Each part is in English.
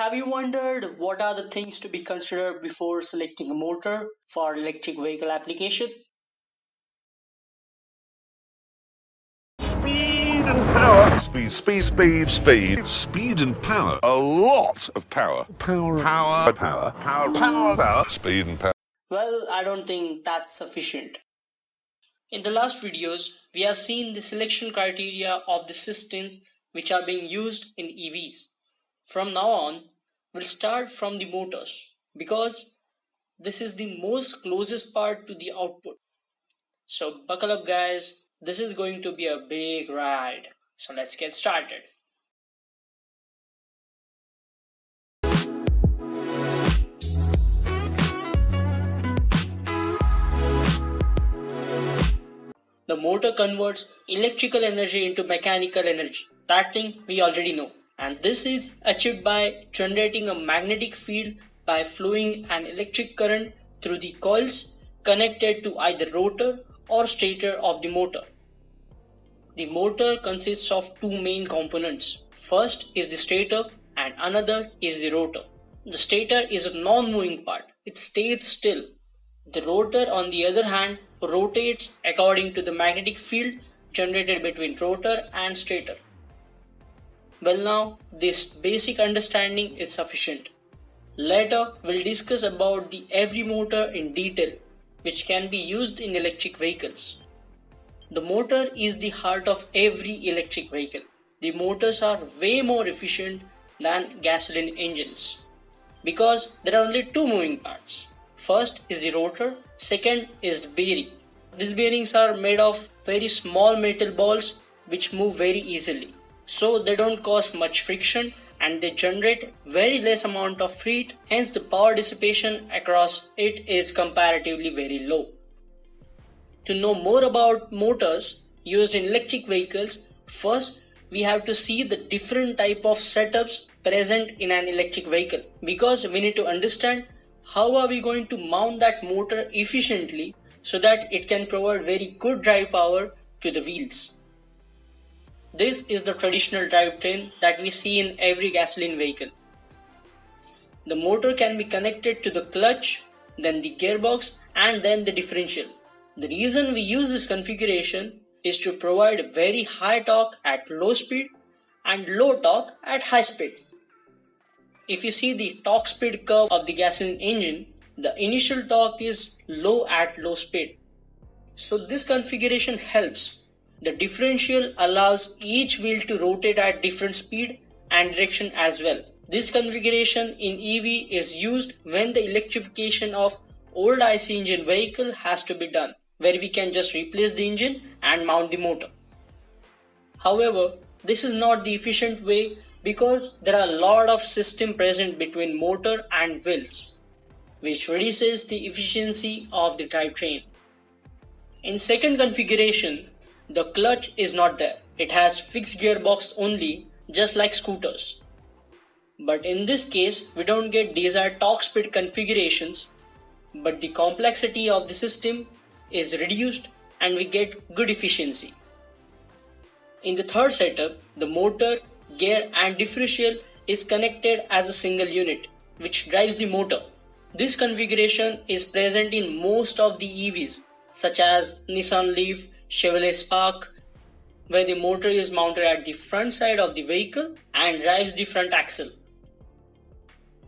Have you wondered what are the things to be considered before selecting a motor for electric vehicle application? Speed and power. Speed, speed, speed, speed, speed and power. A lot of power. Power, power, power, power, power, power. Speed and power. Well, I don't think that's sufficient. In the last videos, we have seen the selection criteria of the systems which are being used in EVs. From now on, we'll start from the motors because this is the most closest part to the output. So buckle up guys, this is going to be a big ride. So let's get started. The motor converts electrical energy into mechanical energy. That thing we already know and this is achieved by generating a magnetic field by flowing an electric current through the coils connected to either rotor or stator of the motor. The motor consists of two main components. First is the stator and another is the rotor. The stator is a non-moving part. It stays still. The rotor on the other hand rotates according to the magnetic field generated between rotor and stator. Well now, this basic understanding is sufficient. Later, we'll discuss about the every motor in detail, which can be used in electric vehicles. The motor is the heart of every electric vehicle. The motors are way more efficient than gasoline engines because there are only two moving parts. First is the rotor, second is the bearing. These bearings are made of very small metal balls which move very easily so they don't cause much friction and they generate very less amount of heat hence the power dissipation across it is comparatively very low. To know more about motors used in electric vehicles first we have to see the different type of setups present in an electric vehicle because we need to understand how are we going to mount that motor efficiently so that it can provide very good drive power to the wheels. This is the traditional drivetrain that we see in every gasoline vehicle. The motor can be connected to the clutch, then the gearbox and then the differential. The reason we use this configuration is to provide very high torque at low speed and low torque at high speed. If you see the torque speed curve of the gasoline engine, the initial torque is low at low speed. So this configuration helps the differential allows each wheel to rotate at different speed and direction as well. This configuration in EV is used when the electrification of old IC engine vehicle has to be done, where we can just replace the engine and mount the motor. However, this is not the efficient way because there are a lot of system present between motor and wheels, which reduces the efficiency of the drivetrain. In second configuration, the clutch is not there. It has fixed gearbox only, just like scooters. But in this case, we don't get desired torque speed configurations, but the complexity of the system is reduced and we get good efficiency. In the third setup, the motor, gear and differential is connected as a single unit, which drives the motor. This configuration is present in most of the EVs, such as Nissan Leaf, Chevrolet Spark, where the motor is mounted at the front side of the vehicle and drives the front axle.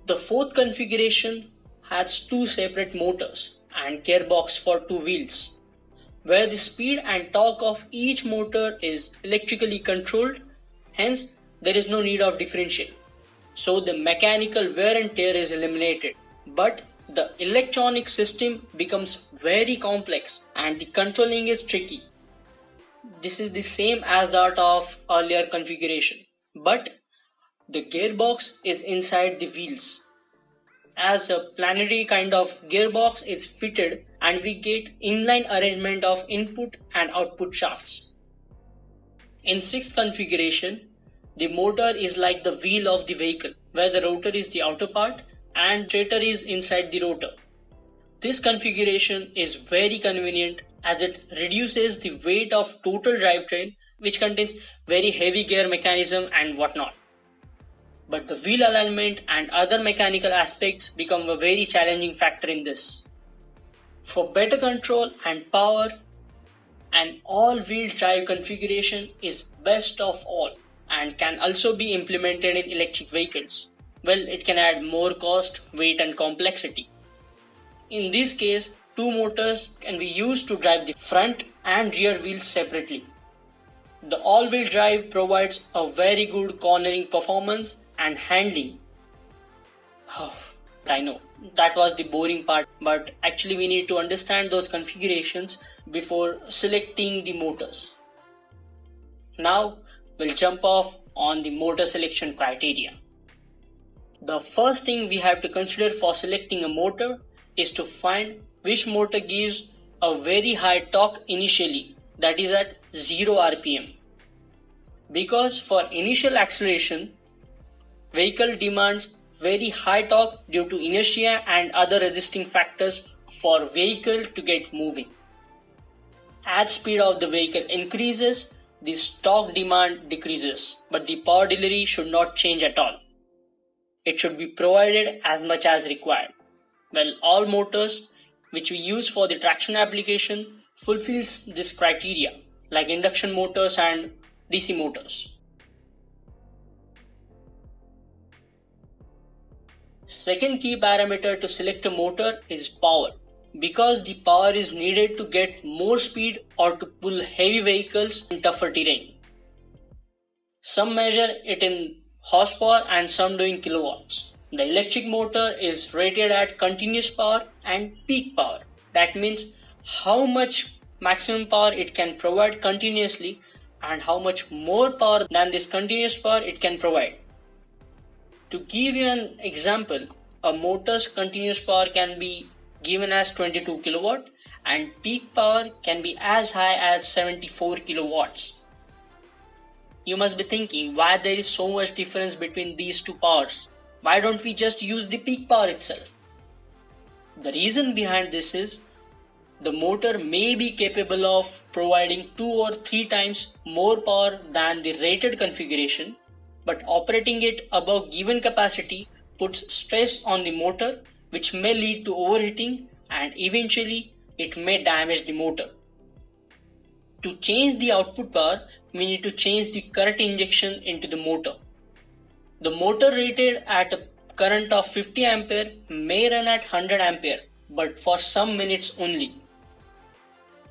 The fourth configuration has two separate motors and gearbox for two wheels, where the speed and torque of each motor is electrically controlled, hence there is no need of differential. So the mechanical wear and tear is eliminated, but the electronic system becomes very complex and the controlling is tricky this is the same as that of earlier configuration but the gearbox is inside the wheels as a planetary kind of gearbox is fitted and we get inline arrangement of input and output shafts. In sixth configuration, the motor is like the wheel of the vehicle where the rotor is the outer part and stator is inside the rotor. This configuration is very convenient as it reduces the weight of total drivetrain which contains very heavy gear mechanism and whatnot. but the wheel alignment and other mechanical aspects become a very challenging factor in this. For better control and power, an all-wheel drive configuration is best of all and can also be implemented in electric vehicles. Well, it can add more cost, weight and complexity. In this case, two motors can be used to drive the front and rear wheels separately. The all-wheel drive provides a very good cornering performance and handling. Oh, I know that was the boring part, but actually we need to understand those configurations before selecting the motors. Now we'll jump off on the motor selection criteria. The first thing we have to consider for selecting a motor is to find which motor gives a very high torque initially that is at 0 rpm. Because for initial acceleration, vehicle demands very high torque due to inertia and other resisting factors for vehicle to get moving. As speed of the vehicle increases, the torque demand decreases, but the power delivery should not change at all. It should be provided as much as required. Well, all motors which we use for the traction application fulfills this criteria like induction motors and DC motors. Second key parameter to select a motor is power because the power is needed to get more speed or to pull heavy vehicles in tougher terrain. Some measure it in horsepower and some do in kilowatts. The electric motor is rated at continuous power and peak power. That means how much maximum power it can provide continuously and how much more power than this continuous power it can provide. To give you an example, a motor's continuous power can be given as 22 kilowatt and peak power can be as high as 74 kilowatts. You must be thinking why there is so much difference between these two powers. Why don't we just use the peak power itself? The reason behind this is the motor may be capable of providing two or three times more power than the rated configuration, but operating it above given capacity puts stress on the motor which may lead to overheating and eventually it may damage the motor. To change the output power, we need to change the current injection into the motor. The motor rated at a current of 50 ampere may run at 100 ampere, but for some minutes only.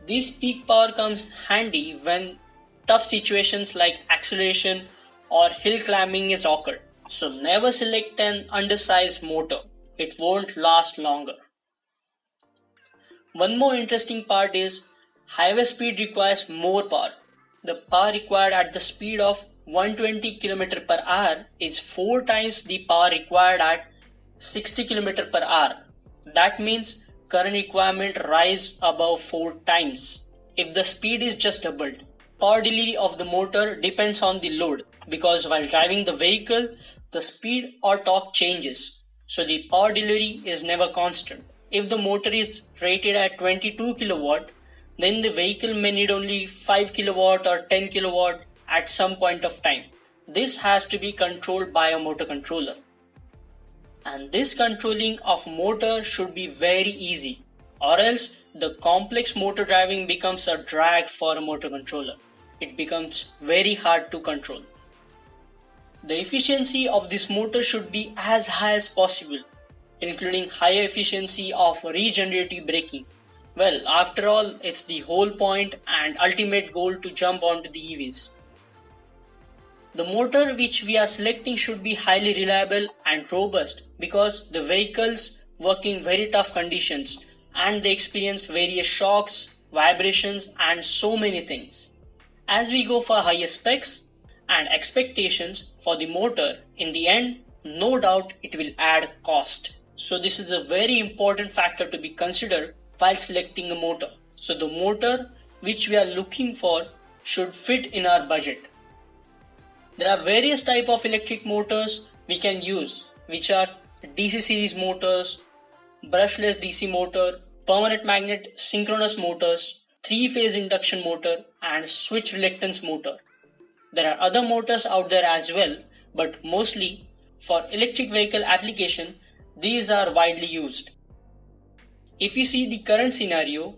This peak power comes handy when tough situations like acceleration or hill climbing is occurred. So never select an undersized motor it won't last longer. One more interesting part is highway speed requires more power. The power required at the speed of 120 km per hour is 4 times the power required at 60 km per hour. That means current requirement rise above 4 times. If the speed is just doubled, power delivery of the motor depends on the load because while driving the vehicle, the speed or torque changes so the power delivery is never constant. If the motor is rated at 22 kilowatt, then the vehicle may need only 5 kilowatt or 10 kilowatt at some point of time. This has to be controlled by a motor controller. And this controlling of motor should be very easy or else the complex motor driving becomes a drag for a motor controller. It becomes very hard to control. The efficiency of this motor should be as high as possible, including higher efficiency of regenerative braking. Well, after all, it's the whole point and ultimate goal to jump onto the EVs. The motor which we are selecting should be highly reliable and robust because the vehicles work in very tough conditions and they experience various shocks, vibrations and so many things. As we go for higher specs, and expectations for the motor, in the end, no doubt it will add cost. So this is a very important factor to be considered while selecting a motor. So the motor which we are looking for should fit in our budget. There are various type of electric motors we can use which are DC series motors, brushless DC motor, permanent magnet synchronous motors, three phase induction motor and switch reluctance motor. There are other motors out there as well, but mostly for electric vehicle application, these are widely used. If you see the current scenario,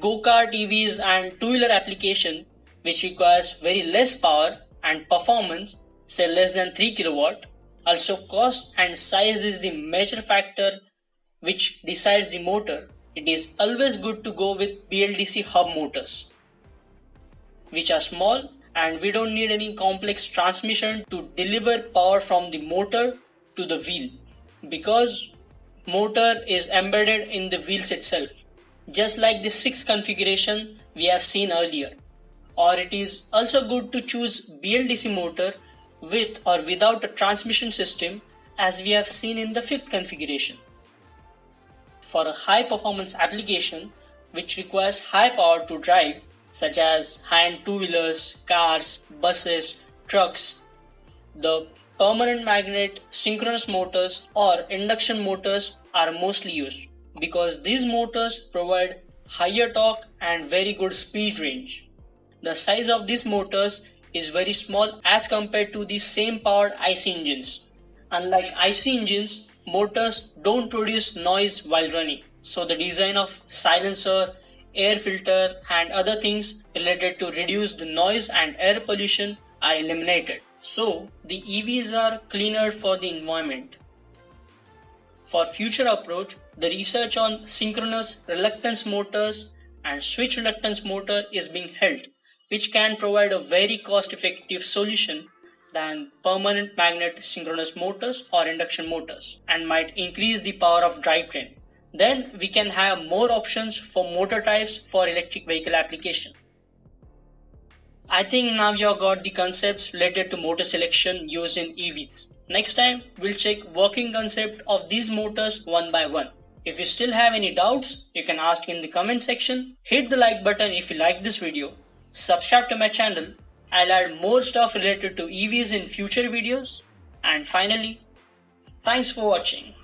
go-kart EVs and two-wheeler application which requires very less power and performance, say less than 3 kilowatt, also cost and size is the major factor which decides the motor. It is always good to go with BLDC hub motors, which are small and we don't need any complex transmission to deliver power from the motor to the wheel because motor is embedded in the wheels itself just like the 6 configuration we have seen earlier or it is also good to choose BLDC motor with or without a transmission system as we have seen in the fifth configuration. For a high performance application which requires high power to drive such as high-end two-wheelers, cars, buses, trucks, the permanent magnet synchronous motors or induction motors are mostly used because these motors provide higher torque and very good speed range. The size of these motors is very small as compared to the same powered IC engines. Unlike IC engines, motors don't produce noise while running. So the design of silencer, air filter and other things related to reduce the noise and air pollution are eliminated. So the EVs are cleaner for the environment. For future approach, the research on synchronous reluctance motors and switch reluctance motor is being held which can provide a very cost effective solution than permanent magnet synchronous motors or induction motors and might increase the power of drivetrain. Then we can have more options for motor types for electric vehicle application. I think now you have got the concepts related to motor selection used in EVs. Next time we'll check working concept of these motors one by one. If you still have any doubts, you can ask in the comment section. Hit the like button if you like this video subscribe to my channel. I'll add more stuff related to EVs in future videos. And finally, thanks for watching.